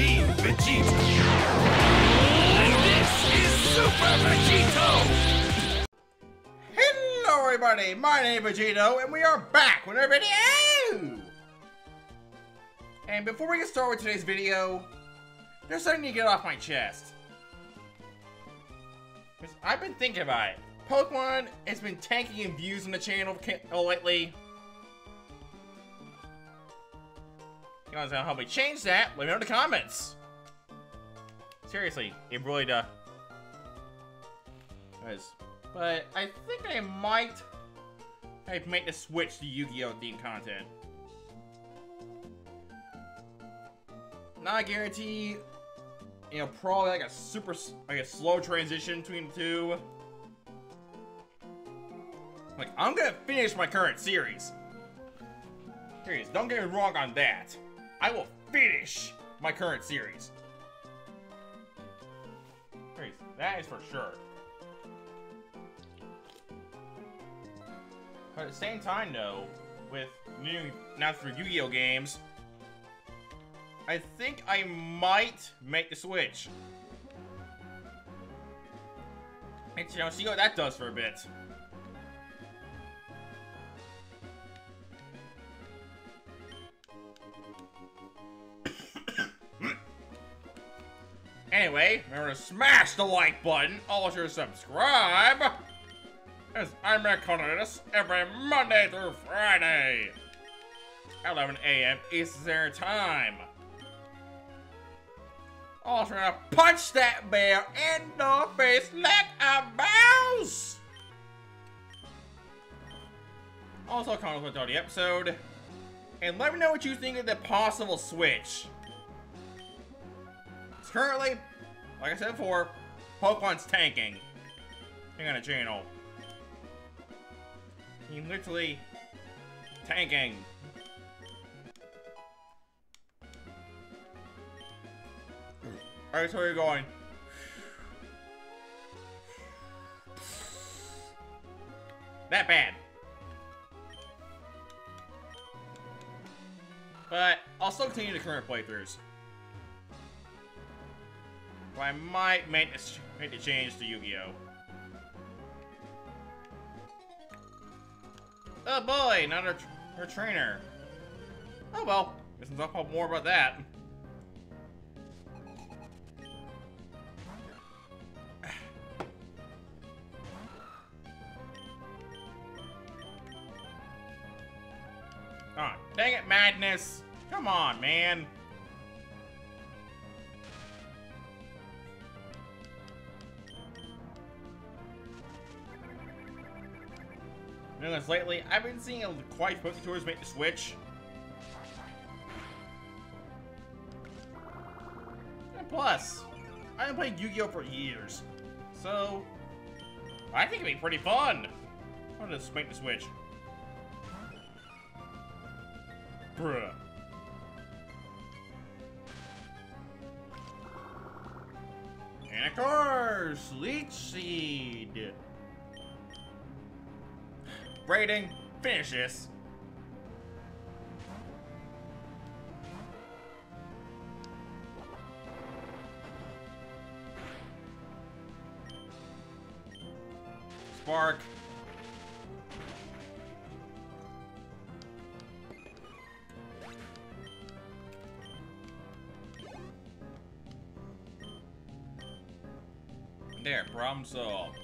Vegeta. And this is Super Vegito! Hello everybody, my name is Vegito, and we are back with another video! And before we get started with today's video, there's something to get off my chest. I've been thinking about it. Pokemon has been tanking in views on the channel lately. You guys want to help me change that? Let me know in the comments. Seriously, it really does. Guys, but I think I might I make the switch to Yu-Gi-Oh! themed content. Not guarantee, you know, probably like a super, like a slow transition between the two. Like, I'm gonna finish my current series. Serious, don't get me wrong on that. I will finish my current series. That is for sure. But at the same time, though, with new announced for Yu-Gi-Oh games, I think I might make the switch. And, you know, see what that does for a bit. Anyway, remember to smash the like button, also subscribe, as I make content this every Monday through Friday. 11 a.m. Eastern Time. Also gonna punch that bear in the face like a mouse! Also comment on the episode. And let me know what you think of the possible switch. 'Cause currently, like I said before, Pokemon's tanking. Hang on a channel. He literally tanking. Alright, so where are you going? That bad. But I'll still continue the current playthroughs. I might make make the change to Yu-Gi-Oh. Oh boy, not her, trainer. Oh well, guess we'll talk more about that. Ah, dang it, Madness! Come on, man! Notice lately, I've been seeing quite a few tours make the switch. And plus, I haven't played Yu-Gi-Oh! for years. So, I think it'd be pretty fun. I'll just make the switch. Bruh. And of course, Leech Seed. Rating, finish this. Spark. There, problem solved.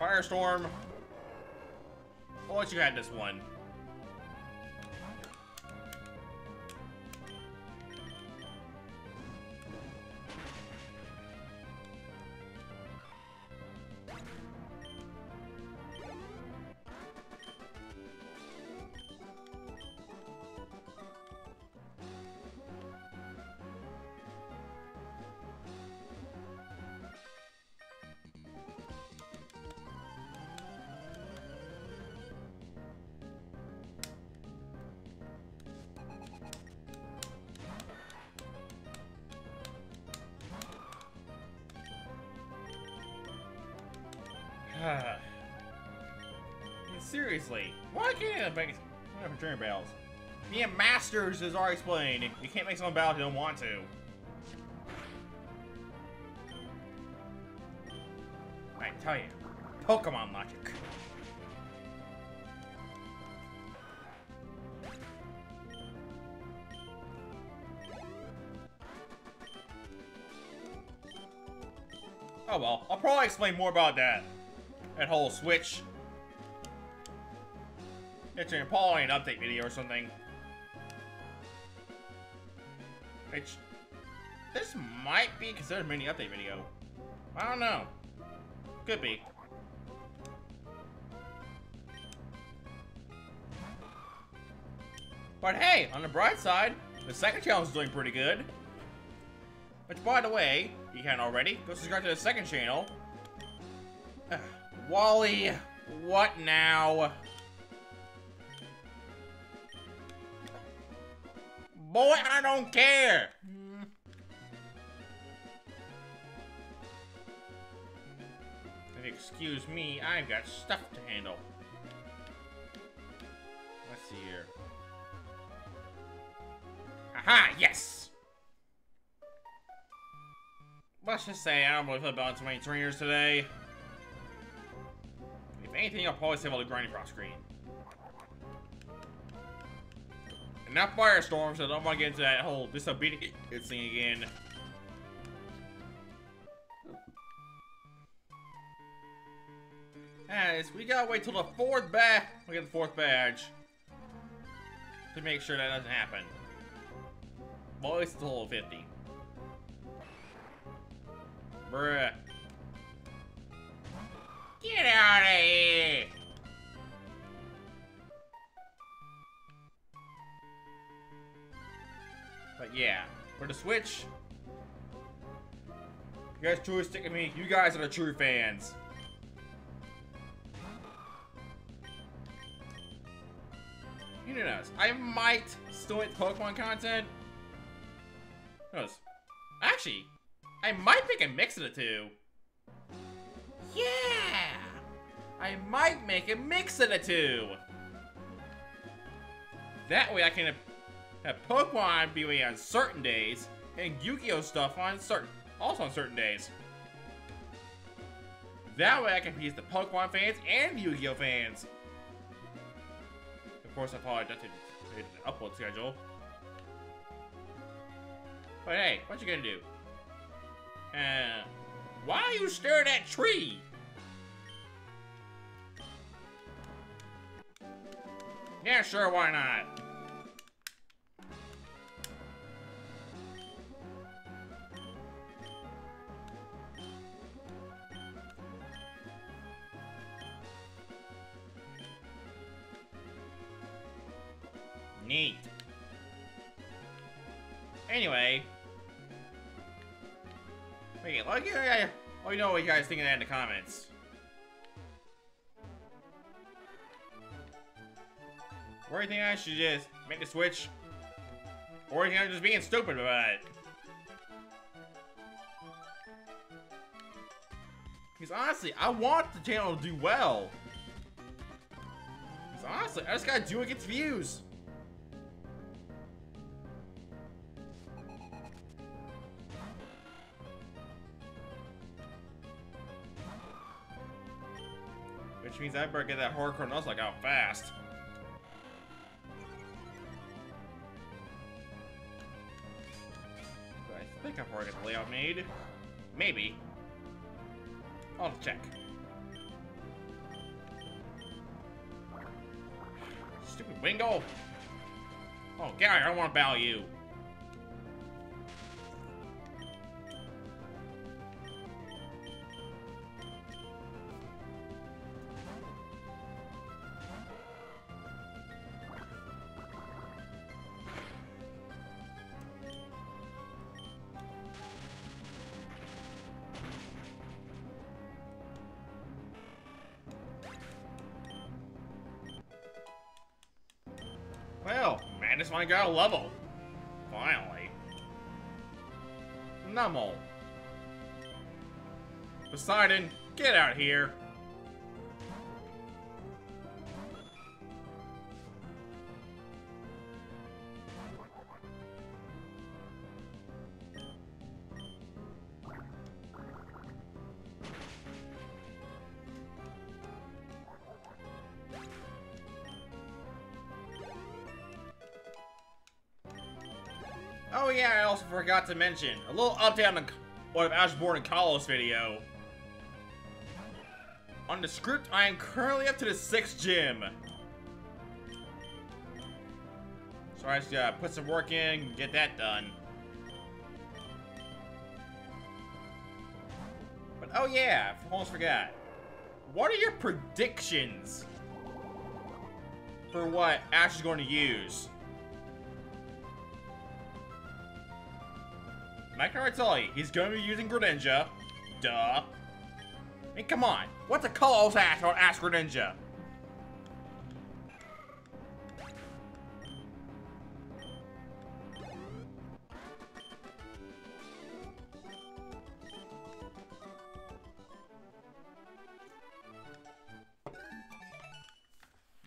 Firestorm. I'll let you had this one. seriously, why can't I make whatever dream bells? Me and Masters is already explained. You can't make someone battle if you don't want to. I tell you, Pokemon logic. Oh well, I'll probably explain more about that. That whole switch. It's an update video or something. Which, this might be considered a mini update video. I don't know. Could be. But hey, on the bright side, the second channel is doing pretty good. Which, by the way, you haven't already, go subscribe to the second channel. Wally, what now? Boy, I don't care! Excuse me, I've got stuff to handle. Let's see here. Aha, yes! Let's just say I don't really feel about many trainers today. Anything, I'll probably save all the grinding cross screen. And not Firestorm, so I don't want to get into that whole disobedient thing again. Guys, we gotta wait till the fourth badge. We get the fourth badge. To make sure that doesn't happen. Well, it's still 50. Bruh. Get out of here! But yeah, for the Switch, you guys truly stick with me. You guys are the true fans. Who knows? I might still make Pokemon content. Who knows? Actually, I might make a mix of the two. Yeah! I might make a mix of the two. That way I can have Pokemon be on certain days and Yu-Gi-Oh stuff on certain, also on certain days. That way I can please the Pokemon fans and Yu-Gi-Oh fans. Of course, I probably to the upload schedule. But hey, what you gonna do? Uh, why are you staring at tree? Yeah, sure, why not? Neat. Anyway. Wait, let me, know what you guys think of that in the comments. Or you think I should just make the switch? Or you think I'm just being stupid about it? Because honestly, I want the channel to do well. Because honestly, I just gotta do what gets views. Which means I better get that hardcore Nuzlocke out fast. Think I've already got the layout made. Maybe. I'll check. Stupid Wingo! Oh, Gary, I don't want to battle you. Madness finally got a level. Finally. Numel. Poseidon, get out here. Oh yeah, I also forgot to mention, a little update on the one of Ashborn and Kalos video. On the script, I am currently up to the sixth gym. So I just put some work in, and get that done. But oh yeah, almost forgot. What are your predictions for what Ash is going to use? Mike Vitali, he's going to be using Greninja. Duh. I mean, come on. What's a Kalos Ash or Ash Greninja?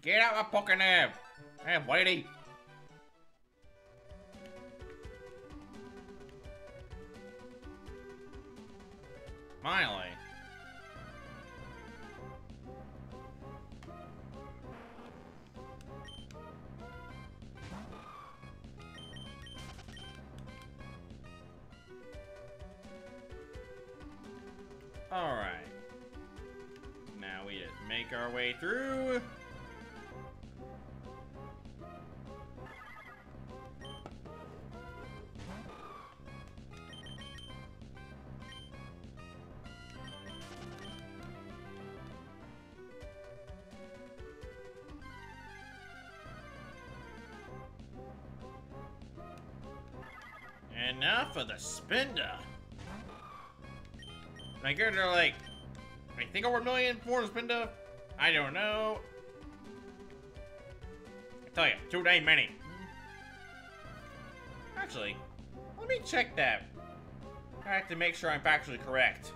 Get out of my pocket now. Hey, Miley. Alright. Now we just make our way through. Enough of the Spinda. My they're like, I think over a million for Spinda. I don't know. I tell you, too dang many. Actually, let me check that. I have to make sure I'm factually correct.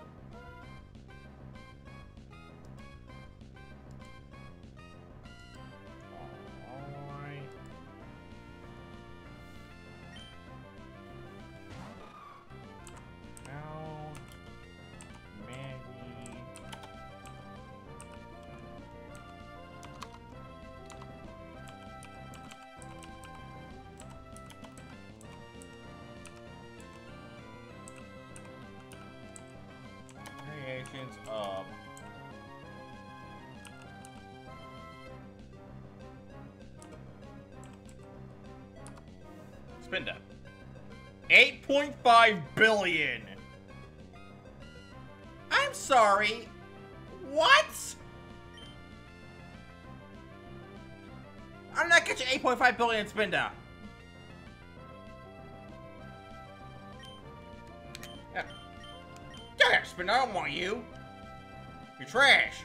Spinda. 8.5 billion. I'm sorry. What? I'm not catching 8.5 billion in Spinda. Yeah. Yeah, Spinda, I don't want you. You're trash.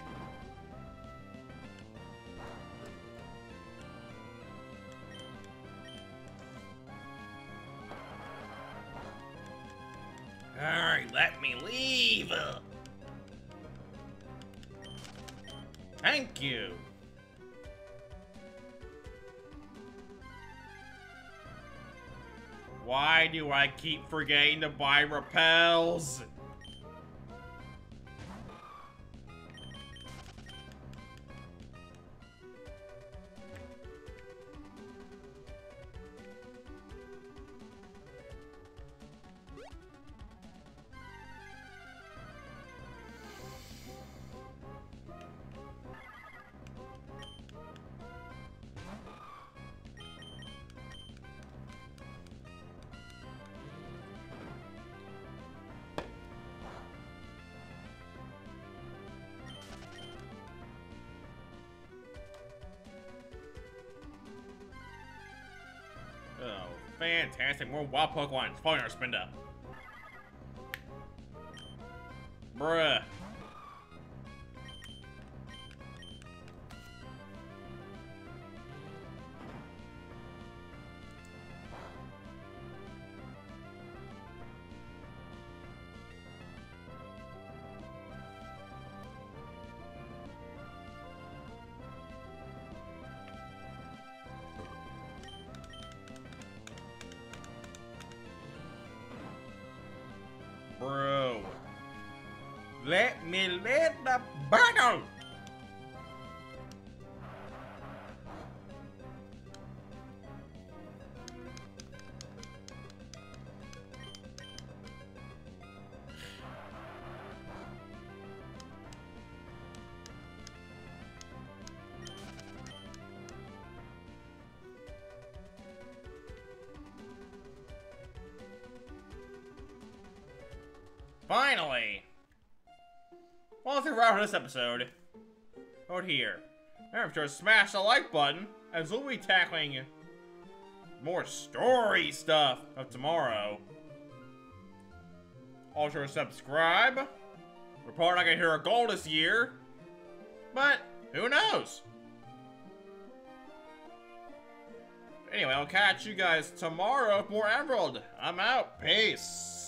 Thank you. Why do I keep forgetting to buy repels? Fantastic. More wild Pokemon. Following our Spinda. Bruh. me lead the battle! Finally! The this episode. Out here. Remember to smash the like button, as we'll be tackling more story stuff of tomorrow. Also subscribe. We're probably not gonna hear a goal this year, but who knows? Anyway, I'll catch you guys tomorrow more Emerald. I'm out. Peace.